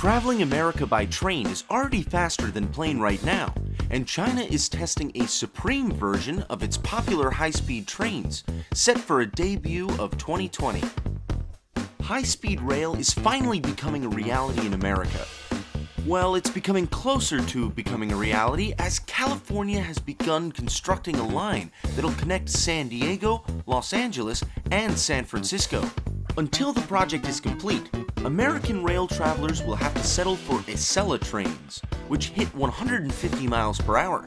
Traveling America by train is already faster than plane right now, and China is testing a supreme version of its popular high-speed trains, set for a debut of 2020. High-speed rail is finally becoming a reality in America. Well, it's becoming closer to becoming a reality as California has begun constructing a line that'll connect San Diego, Los Angeles, and San Francisco. Until the project is complete, American rail travelers will have to settle for Acela trains, which hit 150 miles per hour.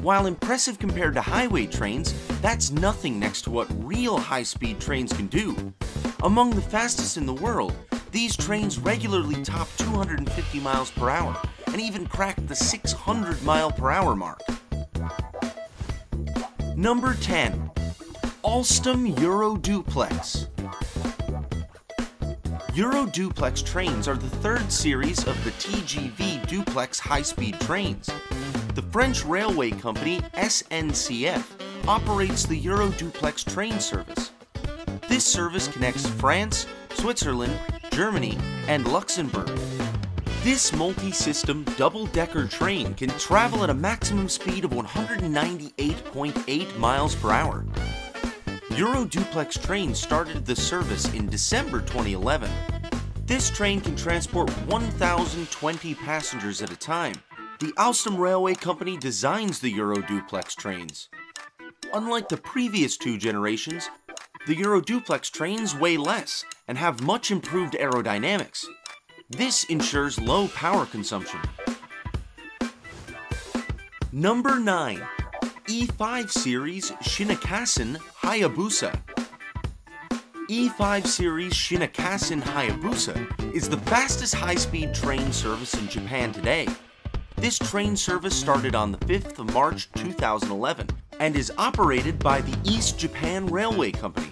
While impressive compared to highway trains, that's nothing next to what real high-speed trains can do. Among the fastest in the world, these trains regularly top 250 miles per hour and even crack the 600 mile per hour mark. Number 10. Alstom Euroduplex. Trains are the third series of the TGV duplex high-speed trains. The French railway company SNCF operates the Euroduplex train service. This service connects France, Switzerland, Germany, and Luxembourg. This multi-system double-decker train can travel at a maximum speed of 198.8 miles per hour. Euroduplex trains started the service in December 2011. This train can transport 1,020 passengers at a time. The Alstom Railway Company designs the Euroduplex trains. Unlike the previous two generations, the Euroduplex trains weigh less and have much improved aerodynamics. This ensures low power consumption. Number 9. E5 Series Shinkansen Hayabusa. E5 Series Shinkansen Hayabusa is the fastest high-speed train service in Japan today. This train service started on the 5th of March 2011 and is operated by the East Japan Railway Company.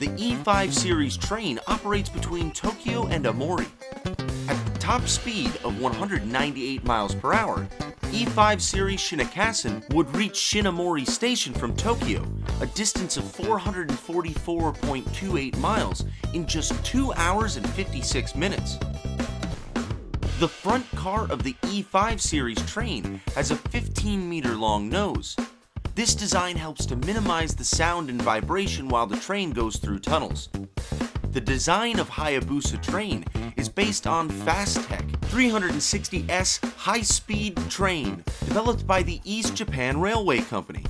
The E5 series train operates between Tokyo and Aomori. At the top speed of 198 miles per hour, E5 series Shinkansen would reach Shin-Aomori Station from Tokyo, a distance of 444.28 miles, in just 2 hours and 56 minutes. The front car of the E5 series train has a 15 meter long nose. This design helps to minimize the sound and vibration while the train goes through tunnels. The design of Hayabusa train is based on Fastech 360S high-speed train developed by the East Japan Railway Company.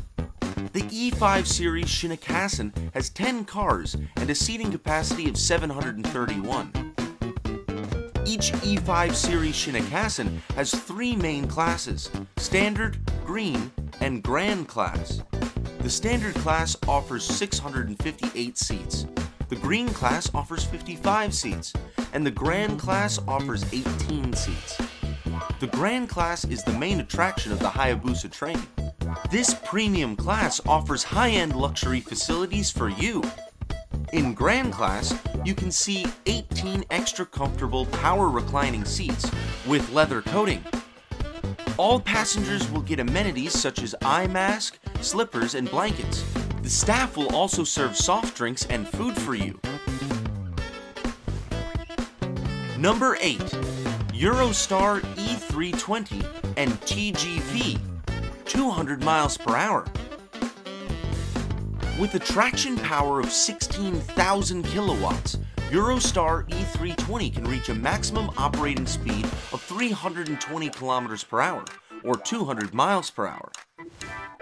The E5 series Shinkansen has 10 cars and a seating capacity of 731. Each E5 series Shinkansen has three main classes, Standard, Green, and Grand class. The Standard class offers 658 seats, the Green class offers 55 seats, and the Grand class offers 18 seats. The Grand class is the main attraction of the Hayabusa train. This premium class offers high-end luxury facilities for you. In Grand class, you can see 18 extra comfortable power reclining seats with leather coating. All passengers will get amenities such as eye mask, slippers, and blankets. The staff will also serve soft drinks and food for you. Number 8. Eurostar E320 and TGV 200 miles per hour. With a traction power of 16,000 kilowatts, Eurostar E320 can reach a maximum operating speed of 320 kilometers per hour, or 200 miles per hour.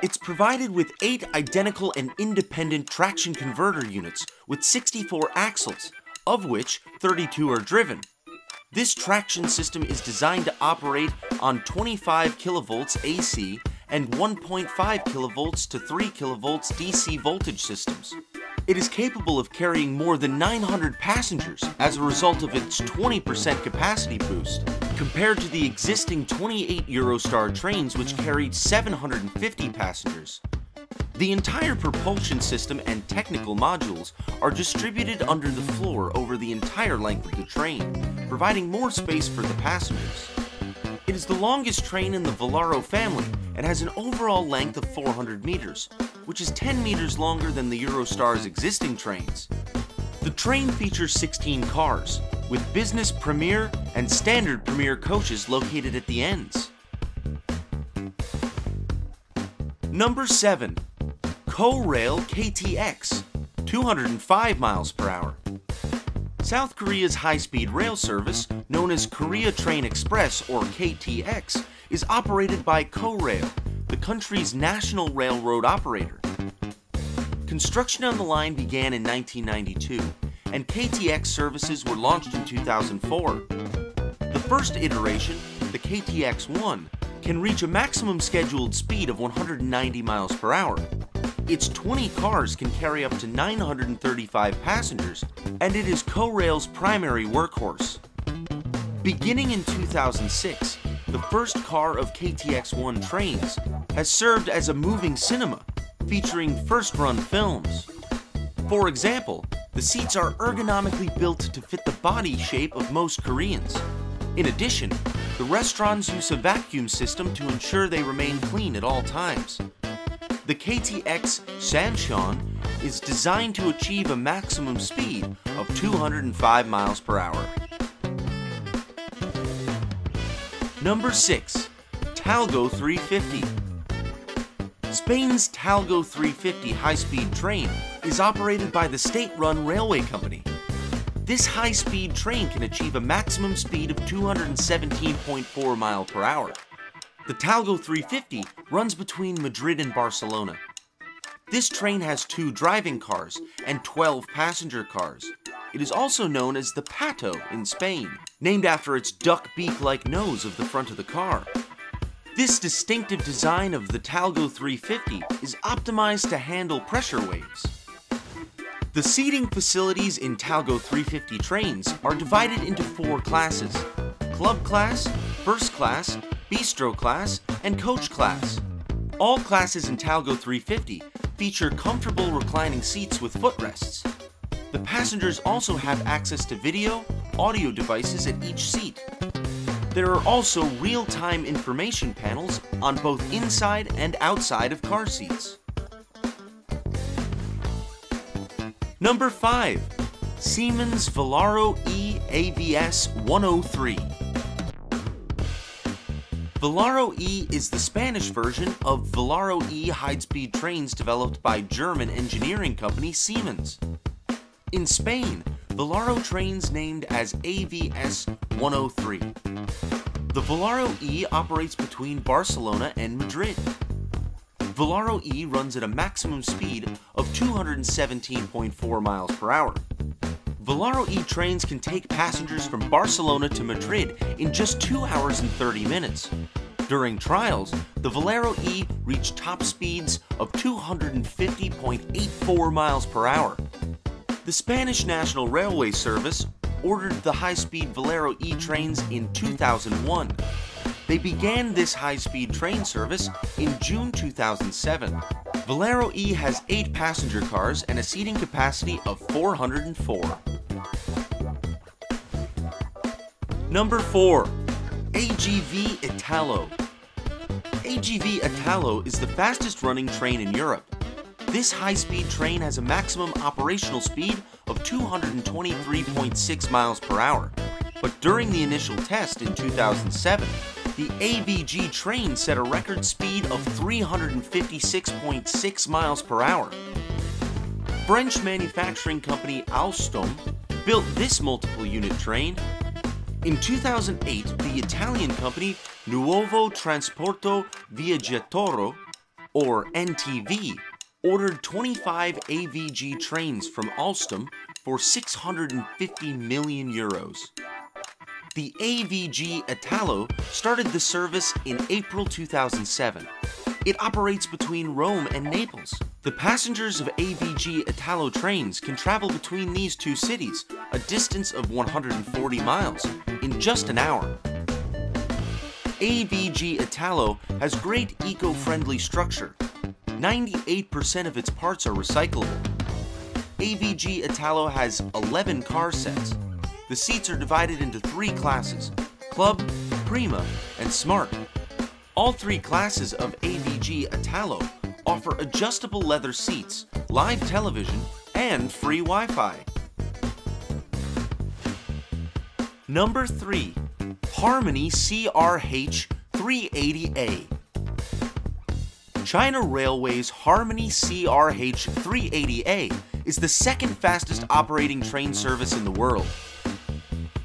It's provided with 8 identical and independent traction converter units with 64 axles, of which 32 are driven. This traction system is designed to operate on 25 kilovolts AC and 1.5 kilovolts to 3 kilovolts DC voltage systems. It is capable of carrying more than 900 passengers as a result of its 20% capacity boost, compared to the existing 28 Eurostar trains which carried 750 passengers. The entire propulsion system and technical modules are distributed under the floor over the entire length of the train, providing more space for the passengers. It is the longest train in the Velaro family and has an overall length of 400 meters, which is 10 meters longer than the Eurostar's existing trains. The train features 16 cars, with Business Premier and Standard Premier coaches located at the ends. Number 7. Korail KTX, 205 miles per hour. South Korea's high-speed rail service, known as Korea Train Express or KTX, is operated by Korail, the country's national railroad operator. Construction on the line began in 1992, and KTX services were launched in 2004. The first iteration, the KTX-1, can reach a maximum scheduled speed of 190 miles per hour. Its 20 cars can carry up to 935 passengers, and it is Korail's primary workhorse. Beginning in 2006, the first car of KTX-1 trains has served as a moving cinema, featuring first-run films. For example, the seats are ergonomically built to fit the body shape of most Koreans. In addition, the restaurants use a vacuum system to ensure they remain clean at all times. The KTX Sancheon is designed to achieve a maximum speed of 205 miles per hour. Number 6. Talgo 350 Spain's Talgo 350 high-speed train is operated by the state-run railway company. This high-speed train can achieve a maximum speed of 217.4 mile per hour. The Talgo 350 runs between Madrid and Barcelona. This train has two driving cars and 12 passenger cars. It is also known as the Pato in Spain, named after its duck beak-like nose of the front of the car. This distinctive design of the Talgo 350 is optimized to handle pressure waves. The seating facilities in Talgo 350 trains are divided into four classes, Club Class, First Class, Bistro Class, and Coach Class. All classes in Talgo 350 feature comfortable reclining seats with footrests. The passengers also have access to video, audio devices at each seat. There are also real-time information panels on both inside and outside of car seats. Number 5. Siemens Velaro E AVS 103 Velaro E is the Spanish version of Velaro E high-speed trains developed by German engineering company Siemens. In Spain, Velaro trains named as AVS 103. The Velaro E operates between Barcelona and Madrid. Velaro E runs at a maximum speed of 217.4 miles per hour. Velaro E trains can take passengers from Barcelona to Madrid in just 2 hours and 30 minutes. During trials, the Velaro E reached top speeds of 250.84 miles per hour. The Spanish National Railway Service ordered the high-speed Velaro E trains in 2001. They began this high-speed train service in June 2007. Velaro E has 8 passenger cars and a seating capacity of 404. Number 4. AGV Italo AGV Italo is the fastest running train in Europe. This high-speed train has a maximum operational speed of 223.6 miles per hour. But during the initial test in 2007, the AVG train set a record speed of 356.6 miles per hour. French manufacturing company Alstom built this multiple unit train. In 2008, the Italian company Nuovo Trasporto Viaggiatori, or NTV, ordered 25 AVG trains from Alstom for 650 million euros. The AVG Italo started the service in April 2007. It operates between Rome and Naples. The passengers of AVG Italo trains can travel between these two cities, a distance of 140 miles, in just an hour. AVG Italo has great eco-friendly structure. 98% of its parts are recyclable. AVG Italo has 11 car sets, the seats are divided into three classes, Club, Prima, and Smart. All three classes of AVG Italo offer adjustable leather seats, live television, and free Wi-Fi. Number 3. Harmony CRH 380A. China Railway's Harmony CRH 380A is the second fastest operating train service in the world.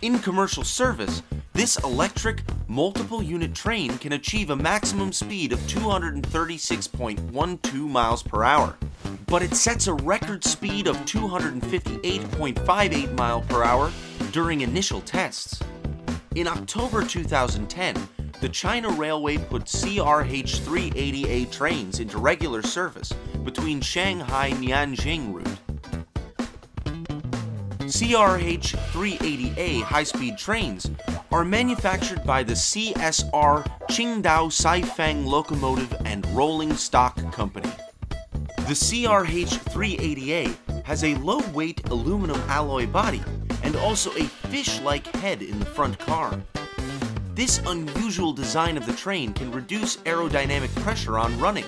In commercial service, this electric, multiple unit train can achieve a maximum speed of 236.12 miles per hour, but it sets a record speed of 258.58 mile per hour during initial tests. In October 2010, the China Railway put CRH 380A trains into regular service between Shanghai Nanjing route. CRH 380A high-speed trains are manufactured by the CSR Qingdao Sifang Locomotive and Rolling Stock Company. The CRH 380A has a low-weight aluminum alloy body and also a fish-like head in the front car. This unusual design of the train can reduce aerodynamic pressure on running.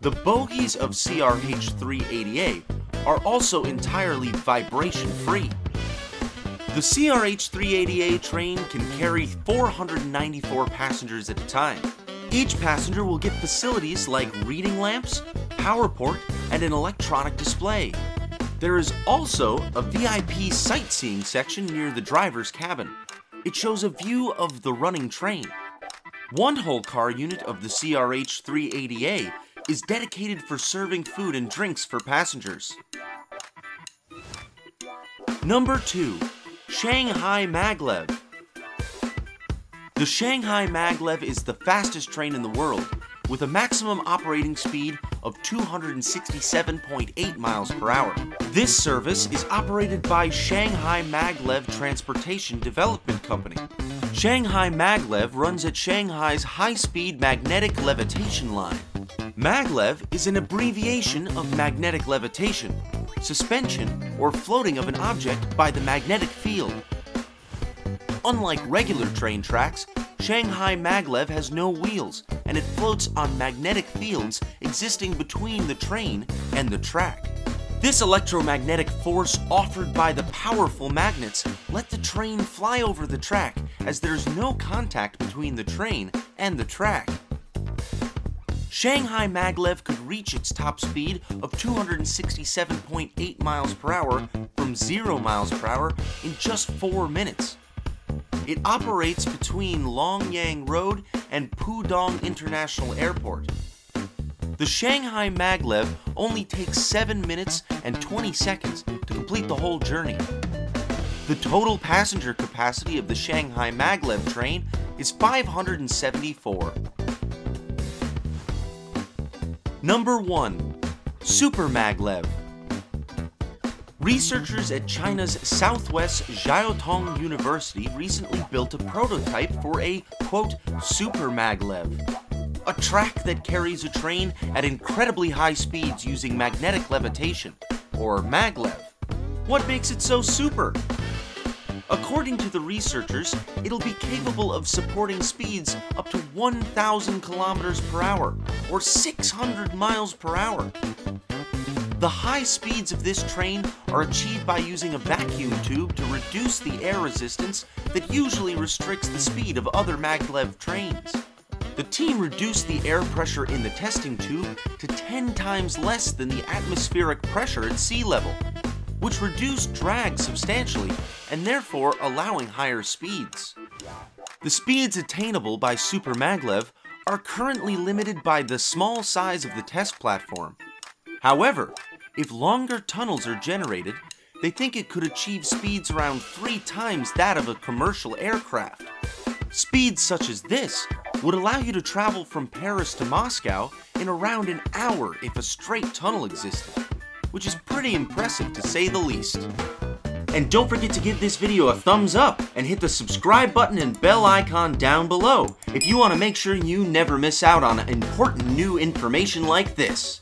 The bogies of CRH 380A are also entirely vibration-free. The CRH 380A train can carry 494 passengers at a time. Each passenger will get facilities like reading lamps, power port, and an electronic display. There is also a VIP sightseeing section near the driver's cabin. It shows a view of the running train. One whole car unit of the CRH 380A is dedicated for serving food and drinks for passengers. Number 2. Shanghai Maglev The Shanghai Maglev is the fastest train in the world, with a maximum operating speed of 267.8 miles per hour. This service is operated by Shanghai Maglev Transportation Development Company. Shanghai Maglev runs at Shanghai's high-speed magnetic levitation line. Maglev is an abbreviation of magnetic levitation, suspension, or floating of an object by the magnetic field. Unlike regular train tracks, Shanghai Maglev has no wheels, and it floats on magnetic fields existing between the train and the track. This electromagnetic force offered by the powerful magnets let the train fly over the track as there's no contact between the train and the track. Shanghai Maglev could reach its top speed of 267.8 miles per hour from 0 miles per hour in just 4 minutes. It operates between Longyang Road and Pudong International Airport. The Shanghai Maglev only takes 7 minutes and 20 seconds to complete the whole journey. The total passenger capacity of the Shanghai Maglev train is 574. Number 1. Super Maglev Researchers at China's Southwest Jiaotong University recently built a prototype for a, quote, super maglev. A track that carries a train at incredibly high speeds using magnetic levitation, or maglev. What makes it so super? According to the researchers, it'll be capable of supporting speeds up to 1,000 kilometers per hour, or 600 miles per hour. The high speeds of this train are achieved by using a vacuum tube to reduce the air resistance that usually restricts the speed of other maglev trains. The team reduced the air pressure in the testing tube to 10 times less than the atmospheric pressure at sea level, which reduced drag substantially and therefore allowing higher speeds. The speeds attainable by Super Maglev are currently limited by the small size of the test platform. However, if longer tunnels are generated, they think it could achieve speeds around three times that of a commercial aircraft. Speeds such as this would allow you to travel from Paris to Moscow in around an hour if a straight tunnel existed which is pretty impressive to say the least. And don't forget to give this video a thumbs up and hit the subscribe button and bell icon down below if you want to make sure you never miss out on important new information like this.